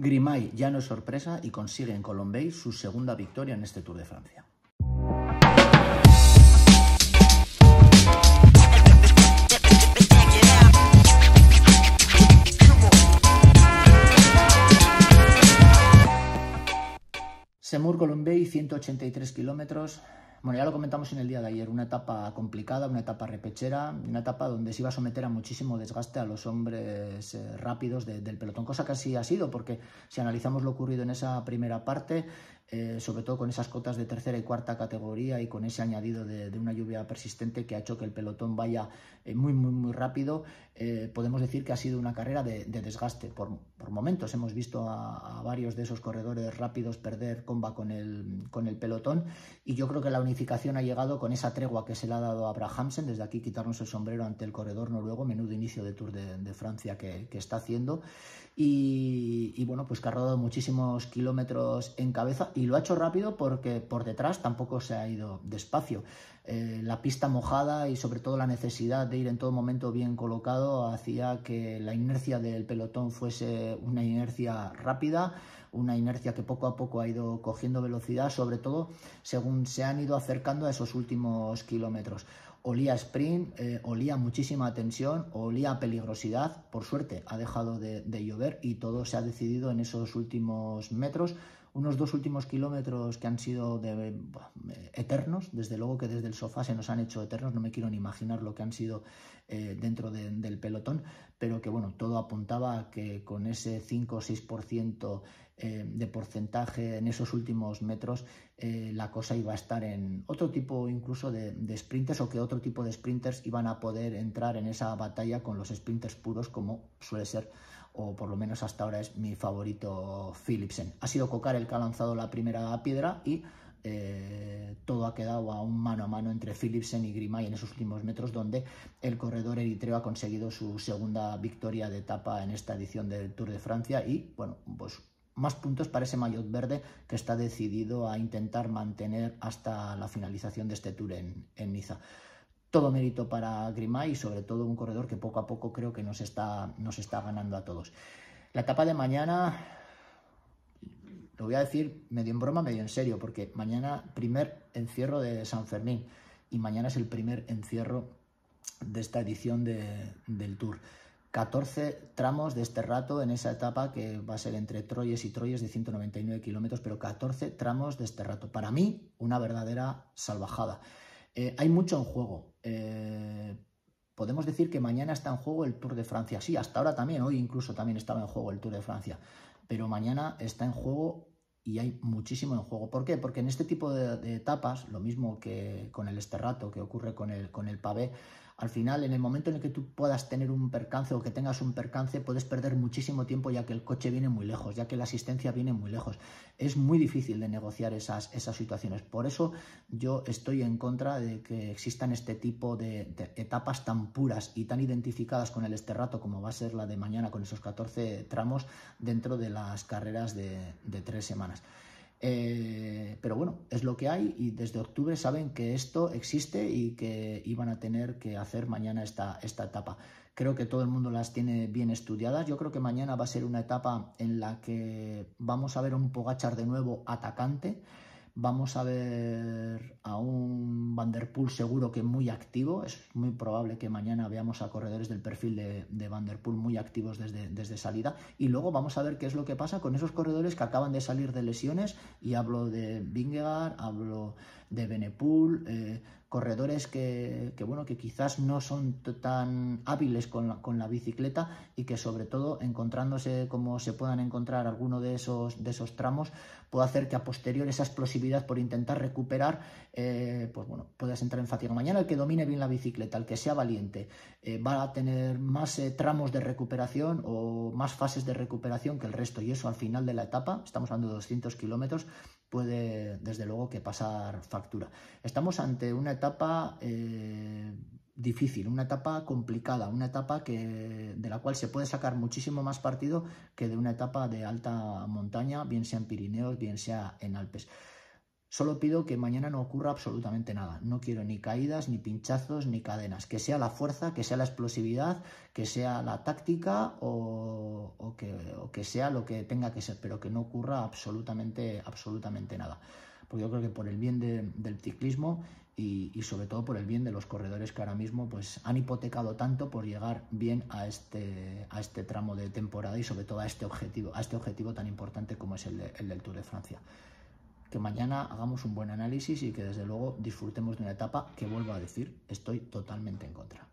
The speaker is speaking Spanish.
Grimay ya no es sorpresa y consigue en Colombey su segunda victoria en este Tour de Francia. Semur Colombey, 183 kilómetros, bueno, ya lo comentamos en el día de ayer, una etapa complicada, una etapa repechera, una etapa donde se iba a someter a muchísimo desgaste a los hombres eh, rápidos del pelotón, cosa que así ha sido, porque si analizamos lo ocurrido en esa primera parte, eh, sobre todo con esas cotas de tercera y cuarta categoría y con ese añadido de, una lluvia persistente que ha hecho que el pelotón vaya eh, muy, muy, muy rápido, eh, podemos decir que ha sido una carrera de, desgaste. Por, momentos hemos visto a, varios de esos corredores rápidos perder comba con el, con el pelotón y yo creo que la unificación ha llegado con esa tregua que se le ha dado a Abrahamsen, desde aquí quitarnos el sombrero ante el corredor noruego, menudo inicio de Tour de, Francia que, que está haciendo y, bueno, pues que ha rodado muchísimos kilómetros en cabeza lo ha hecho rápido porque por detrás tampoco se ha ido despacio. Eh, la pista mojada y sobre todo la necesidad de ir en todo momento bien colocado hacía que la inercia del pelotón fuese una inercia rápida, una inercia que poco a poco ha ido cogiendo velocidad, sobre todo según se han ido acercando a esos últimos kilómetros olía sprint, eh, olía muchísima tensión, olía peligrosidad. Por suerte ha dejado de, llover y todo se ha decidido en esos últimos metros. Unos dos últimos kilómetros que han sido eternos, desde luego que desde el sofá se nos han hecho eternos, no me quiero ni imaginar lo que han sido eh, dentro del pelotón, pero que bueno, todo apuntaba a que con ese 5 o 6% eh, de porcentaje en esos últimos metros, eh, la cosa iba a estar en otro tipo incluso de, sprinters o que otro tipo de sprinters iban a poder entrar en esa batalla con los sprinters puros como suele ser o por lo menos hasta ahora es mi favorito Philipsen. Ha sido Cocar el que ha lanzado la primera piedra y eh, todo ha quedado a un mano a mano entre Philipsen y Grimay en esos últimos metros, donde el corredor eritreo ha conseguido su segunda victoria de etapa en esta edición del Tour de Francia y, bueno, pues más puntos para ese maillot verde que está decidido a intentar mantener hasta la finalización de este tour en, Niza. Todo mérito para Grimay y sobre todo un corredor que poco a poco creo que nos está, nos está ganando a todos. La etapa de mañana, lo voy a decir medio en broma, medio en serio, porque mañana primer encierro de San Fermín y mañana es el primer encierro de esta edición del Tour. 14 tramos de este rato en esa etapa que va a ser entre Troyes y Troyes de 199 kilómetros, pero 14 tramos de este rato. Para mí, una verdadera salvajada. Eh, hay mucho en juego. Eh, podemos decir que mañana está en juego el Tour de Francia. Sí, hasta ahora también, hoy incluso también estaba en juego el Tour de Francia. Pero mañana está en juego y hay muchísimo en juego. ¿Por qué? Porque en este tipo de, etapas, lo mismo que con el Esterrato, que ocurre con el, con el pavé, al final, en el momento en el que tú puedas tener un percance o que tengas un percance, puedes perder muchísimo tiempo ya que el coche viene muy lejos, ya que la asistencia viene muy lejos. Es muy difícil de negociar esas, esas situaciones. Por eso yo estoy en contra de que existan este tipo de, etapas tan puras y tan identificadas con el esterrato como va a ser la de mañana con esos 14 tramos dentro de las carreras de tres semanas. Eh, pero bueno, es lo que hay y desde octubre saben que esto existe y que iban a tener que hacer mañana esta, esta etapa. Creo que todo el mundo las tiene bien estudiadas. Yo creo que mañana va a ser una etapa en la que vamos a ver un Pogachar de nuevo atacante. Vamos a ver a un Vanderpool seguro que muy activo. Es muy probable que mañana veamos a corredores del perfil de, de Vanderpool muy activos desde, desde, salida. Y luego vamos a ver qué es lo que pasa con esos corredores que acaban de salir de lesiones. Y hablo de Vingegaard, hablo de Benepool, eh, corredores que, bueno, que quizás no son tan hábiles con la, con la, bicicleta y que sobre todo encontrándose como se puedan encontrar alguno de esos, de esos tramos puede hacer que a posterior esa explosividad por intentar recuperar, eh, pues bueno, puedas entrar en fatiga. Mañana el que domine bien la bicicleta, el que sea valiente, eh, va a tener más tramos de recuperación o más fases de recuperación que el resto y eso al final de la etapa, estamos hablando de 200 kilómetros, puede desde luego que pasar factura. Estamos ante una etapa eh, difícil, una etapa complicada, una etapa que, de la cual se puede sacar muchísimo más partido que de una etapa de alta montaña, bien sea en Pirineos, bien sea en Alpes. Solo pido que mañana no ocurra absolutamente nada. No quiero ni caídas, ni pinchazos, ni cadenas. Que sea la fuerza, que sea la explosividad, que sea la táctica o, que, que sea lo que tenga que ser, pero que no ocurra absolutamente, absolutamente nada. Porque yo creo que por el bien del ciclismo y, sobre todo por el bien de los corredores que ahora mismo pues, han hipotecado tanto por llegar bien a este, a este tramo de temporada y sobre todo a este objetivo, a este objetivo tan importante como es el, el del Tour de Francia que mañana hagamos un buen análisis y que desde luego disfrutemos de una etapa que vuelvo a decir, estoy totalmente en contra.